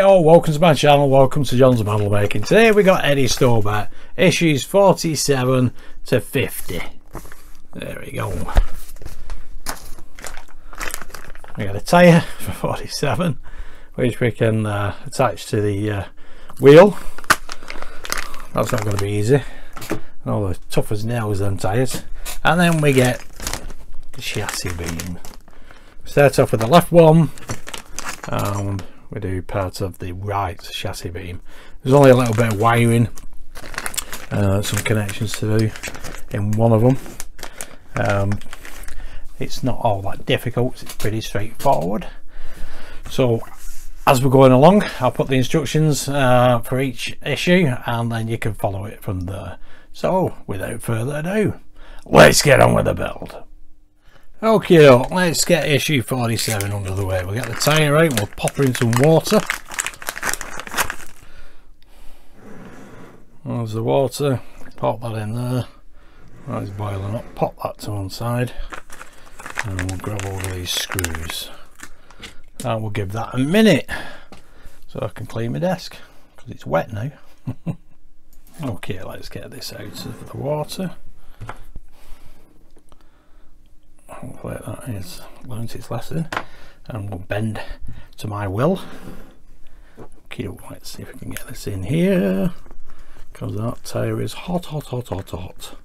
welcome to my channel, welcome to John's Model Making. Today we got Eddie Stobart, issues 47 to 50. There we go. We got a tyre for 47, which we can uh, attach to the uh, wheel. That's not going to be easy. All the tough as nails them tyres. And then we get the chassis beam. Start off with the left one we do part of the right chassis beam. There's only a little bit of wiring, uh, some connections to do in one of them. Um, it's not all that difficult, it's pretty straightforward. So as we're going along, I'll put the instructions uh, for each issue and then you can follow it from there. So without further ado, let's get on with the build. Okay, let's get issue 47 under the way. We'll get the tyre out, we'll pop her in some water. There's the water, pop that in there. That's boiling up, pop that to one side. And we'll grab all these screws. And we'll give that a minute. So I can clean my desk, because it's wet now. okay, let's get this out of the water. Hopefully that is learnt its lesson and will bend to my will. Okay let's see if we can get this in here. Because that tire is hot hot hot hot hot.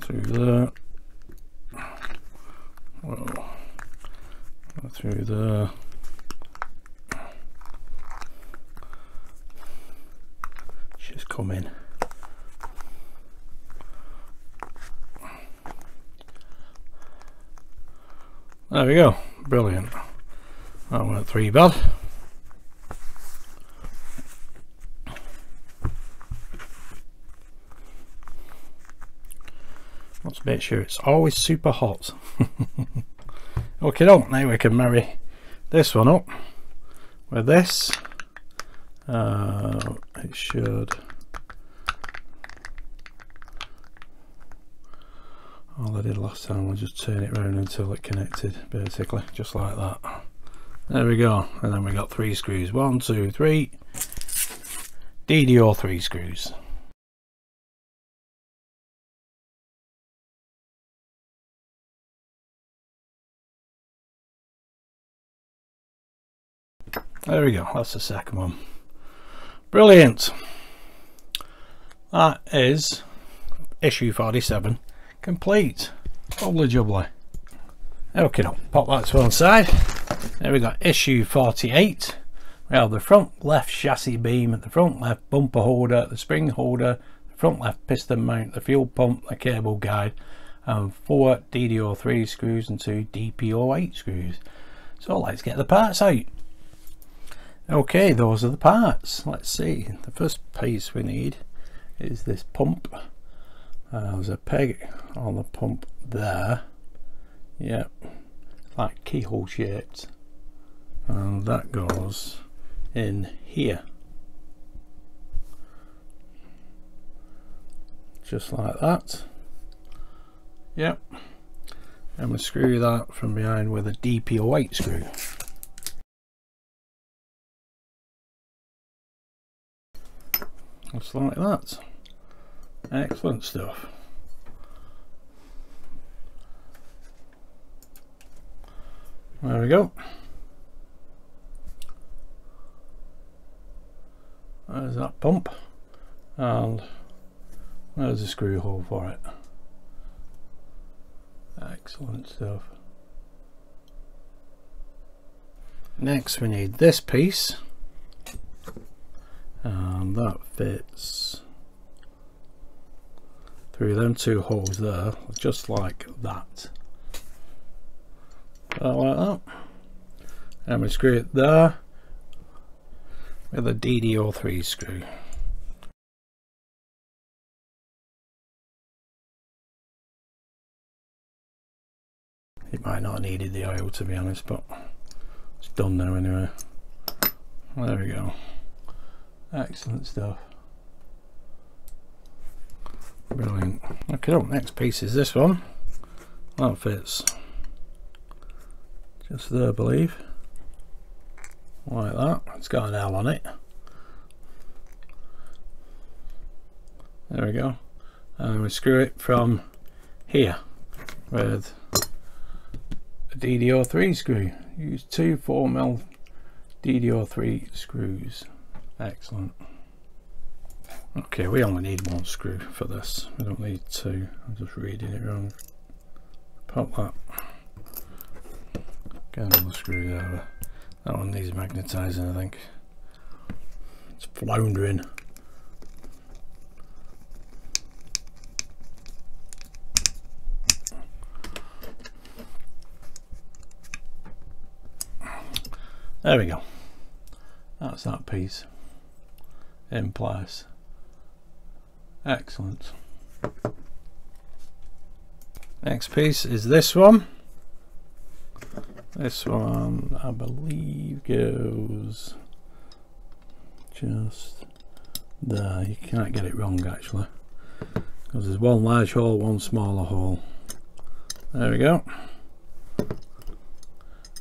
Through there Whoa. through there we go. Brilliant. That went three bad. Let's make sure it's always super hot. okay, don't now we can marry this one up with this. Uh, it should all I did last time was just turn it around until it connected basically just like that. There we go. And then we got three screws. One two three. DDO three screws. There we go. That's the second one. Brilliant. That is issue 47 complete. Lovely jubbly. Okay, now pop that to one side. There we got issue 48. We have the front left chassis beam, the front left bumper holder, the spring holder, the front left piston mount, the fuel pump, the cable guide, and four DDO3 screws and two DPO8 screws. So let's get the parts out. Okay, those are the parts. Let's see. The first piece we need is this pump uh, there's a peg on the pump there. Yep. Like keyhole shaped. And that goes in here. Just like that. Yep. And we screw that from behind with a DP08 screw. Just like that Excellent stuff. There we go. There's that pump and there's a screw hole for it. Excellent stuff. Next we need this piece and that fits through them two holes there just like that. Like that. And we screw it there with a DDO3 screw. It might not have needed the oil to be honest but it's done now anyway. There we go. Excellent stuff Brilliant. Okay, oh, next piece is this one. That fits just there, I believe. like that. It's got an L on it. There we go. And we screw it from here with a DDO3 screw. Use two 4mm DDO3 screws. Excellent okay we only need one screw for this. We don't need two. I'm just reading it wrong. Pop that. Get another screwdriver that one needs magnetizing I think. It's floundering. There we go. That's that piece in place. Excellent. Next piece is this one. This one, I believe, goes just there. You can't get it wrong actually. Because there's one large hole, one smaller hole. There we go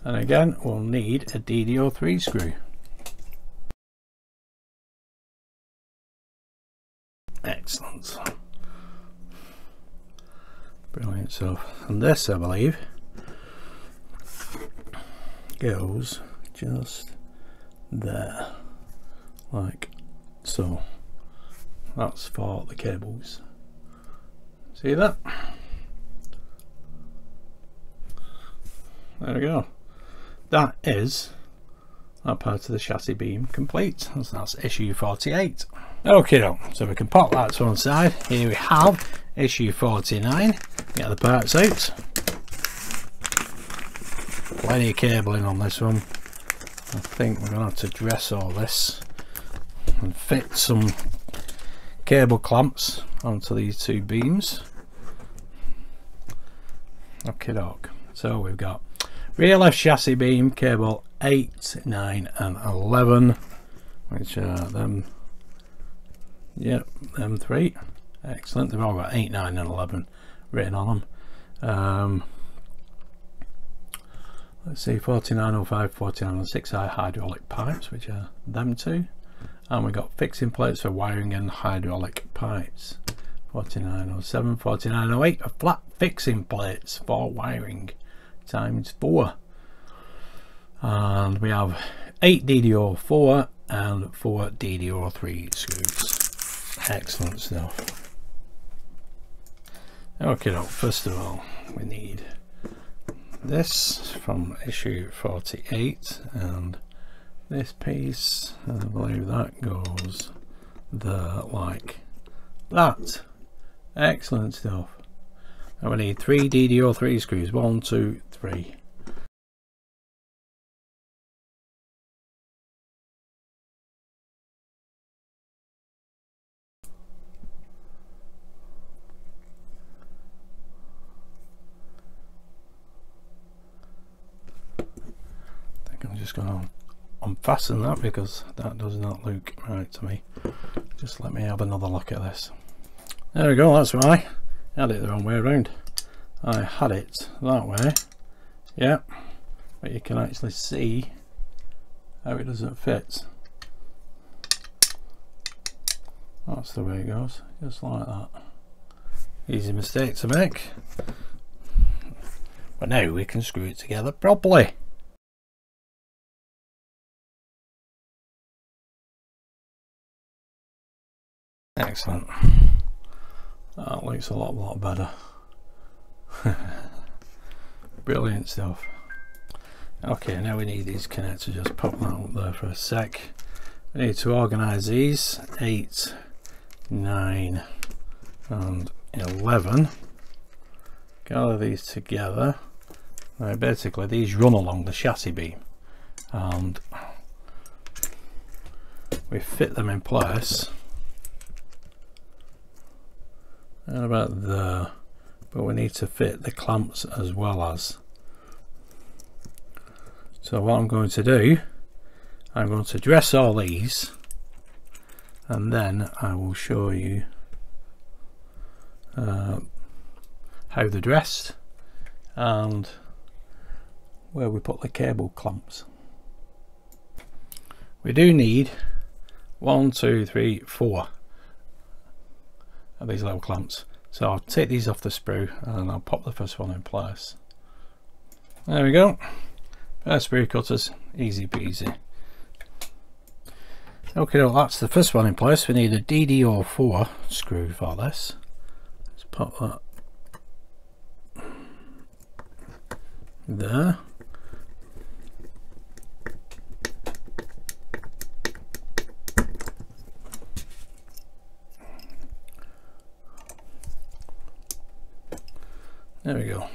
and again we'll need a DDO3 screw excellent brilliant. And this I believe goes just there like so. That's for the cables. See that? There we go. That is that part of the chassis beam complete. That's issue 48 okay so we can pop that to one side. Here we have issue 49 get the parts out. Plenty of cabling on this one. I think we're gonna have to dress all this and fit some cable clamps onto these two beams. Okay doc so we've got rear left chassis beam cable 8 9 and 11 which are them yep them three. Excellent. They've all got 8 9 and 11 written on them um, let's see 4905 4906 are hydraulic pipes which are them two. And we've got fixing plates for wiring and hydraulic pipes. 4907 4908 are flat fixing plates for wiring times 4 and we have 8 DDO4 and 4 DDO3 screws. Excellent stuff okay now first of all we need this from issue 48 and this piece I believe that goes there like that. Excellent stuff. And we need three DDO3 screws. One two three I think I'm just going to unfasten that because that does not look right to me. Just let me have another look at this. There we go that's why. I had it the wrong way around. I had it that way. Yeah but you can actually see how it doesn't fit. That's the way it goes just like that. Easy mistake to make. But now we can screw it together properly excellent. That looks a lot lot better. Brilliant stuff. Okay now we need these connectors just pop that up there for a sec. We need to organize these. 8 9 and 11 gather these together. Now basically these run along the chassis beam and we fit them in place and about there but we need to fit the clamps as well as. So what I'm going to do I'm going to dress all these and then I will show you uh, how they're dressed and where we put the cable clamps. We do need one two three four these little clamps so I'll take these off the sprue and I'll pop the first one in place. There we go. First sprue cutters easy peasy okay well that's the first one in place. We need a DD04 screw for this let's pop that there there we go.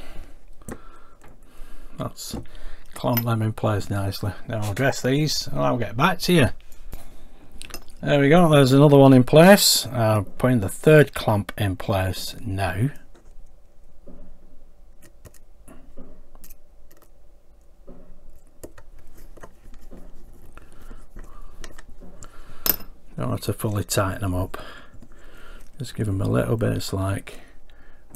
That's clamp them in place nicely. Now I'll dress these and I'll get back to you. There we go. There's another one in place. Uh, putting the third clamp in place now. Don't have to fully tighten them up. Just give them a little bit of slack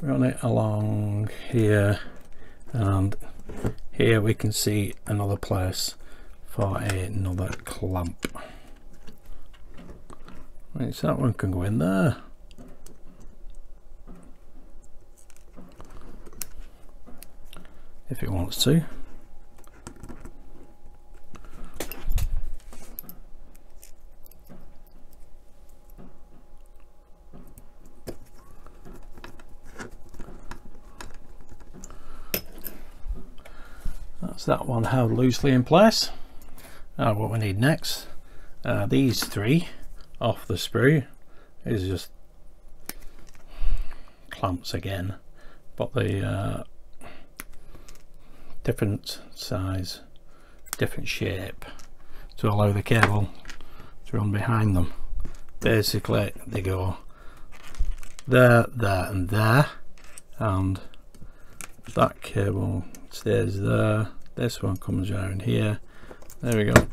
run it along here and here we can see another place for another clamp right so that one can go in there. If it wants to that one held loosely in place. Uh, what we need next, uh, these three off the sprue is just clamps again, but the uh, different size, different shape to allow the cable to run behind them. Basically, they go there, there, and there, and that cable stays there this one comes around here. There we go.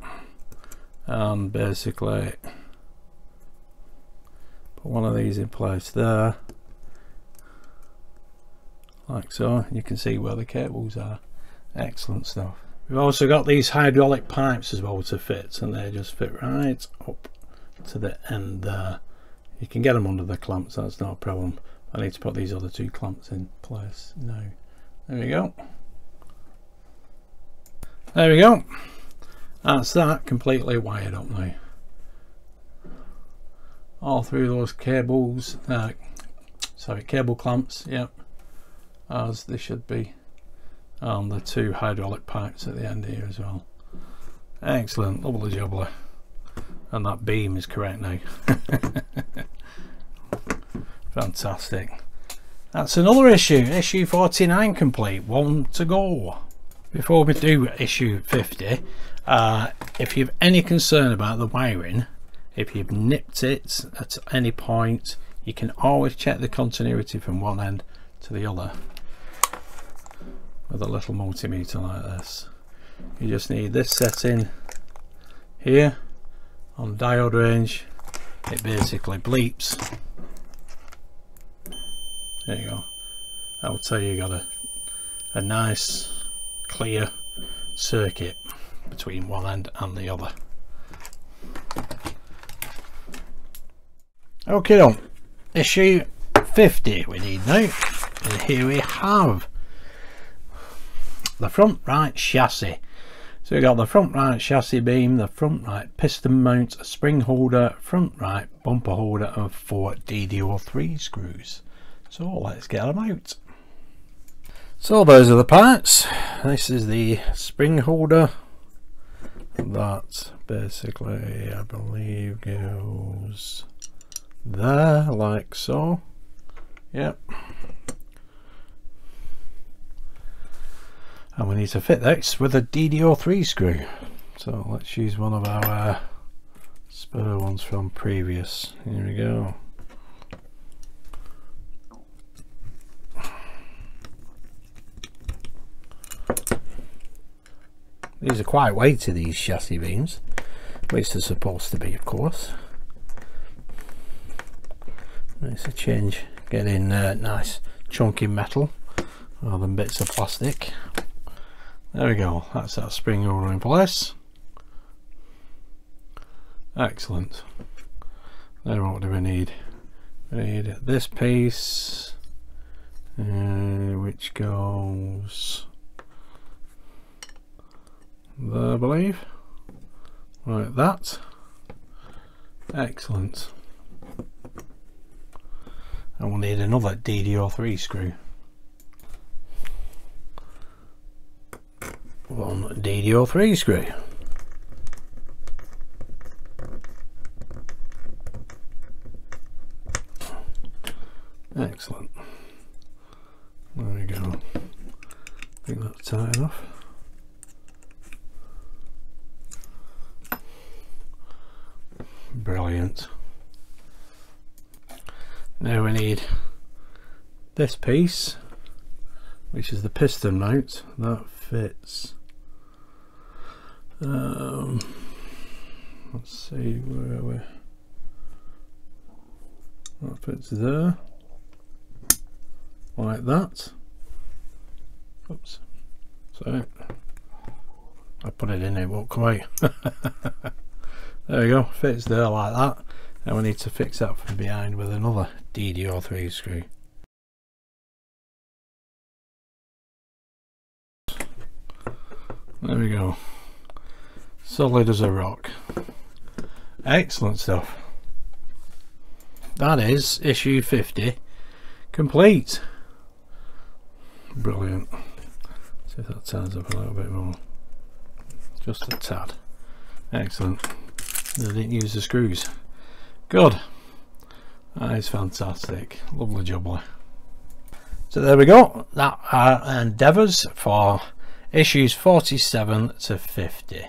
And basically put one of these in place there. Like so. You can see where the cables are. Excellent stuff. We've also got these hydraulic pipes as well to fit and they just fit right up to the end there. You can get them under the clamps that's not a problem. I need to put these other two clamps in place now. There we go there we go. That's that completely wired up now. All through those cables, uh, sorry, cable clamps, yep, as they should be. And the two hydraulic pipes at the end here as well. Excellent, lovely jubbly. And that beam is correct now. Fantastic. That's another issue, issue 49 complete, one to go before we do issue 50 uh, if you've any concern about the wiring if you've nipped it at any point you can always check the continuity from one end to the other with a little multimeter like this. You just need this setting here on diode range. It basically bleeps. There you go. That will tell you you got a, a nice clear circuit between one end and the other. Okay on, issue 50 we need now, and here we have the front right chassis. So we've got the front right chassis beam, the front right piston mount, spring holder, front right bumper holder and four DD03 screws. So let's get them out. So those are the parts. This is the spring holder. That basically, I believe, goes there, like so. Yep. And we need to fit this with a DD03 screw. So let's use one of our spare ones from previous. Here we go. These are quite weighty, these chassis beams, which they're supposed to be, of course. It's a change getting uh, nice chunky metal rather than bits of plastic. There we go, that's that spring holder in place. excellent now what do we need we need this piece uh, which goes I believe. Like that. Excellent. And we'll need another DDR3 screw. One DDR3 screw. Excellent. There we go. I think that's tight enough brilliant. Now we need this piece which is the piston mount. That fits um, let's see where are we? That fits there. Like that. Oops. So I put it in it won't come out there we go. Fits there like that. And we need to fix that from behind with another DDR3 screw. There we go. Solid as a rock. Excellent stuff. That is issue 50 complete. Brilliant. See if that turns up a little bit more. Just a tad. Excellent they didn't use the screws. Good. That is fantastic. Lovely jubbly so there we go. That are endeavours for issues 47 to 50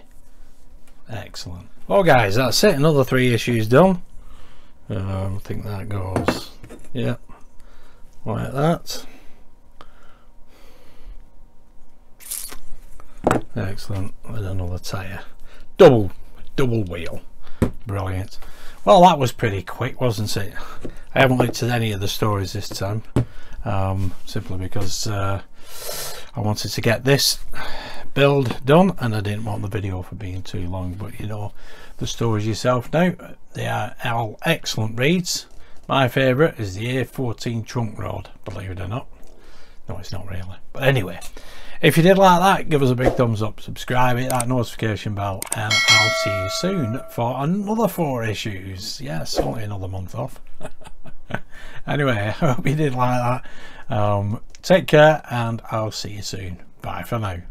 excellent. Well guys that's it. Another three issues done. Um, I think that goes yeah like that. Excellent. With another tire double double wheel brilliant. Well that was pretty quick wasn't it? I haven't looked at any of the stories this time um, simply because uh, I wanted to get this build done and I didn't want the video for being too long but you know the stories yourself now they are all excellent reads. My favourite is the A14 trunk road believe it or not. No it's not really. But anyway if you did like that give us a big thumbs up subscribe hit that notification bell and I'll see you soon for another four issues. Yes only another month off. Anyway I hope you did like that. Um, take care and I'll see you soon. Bye for now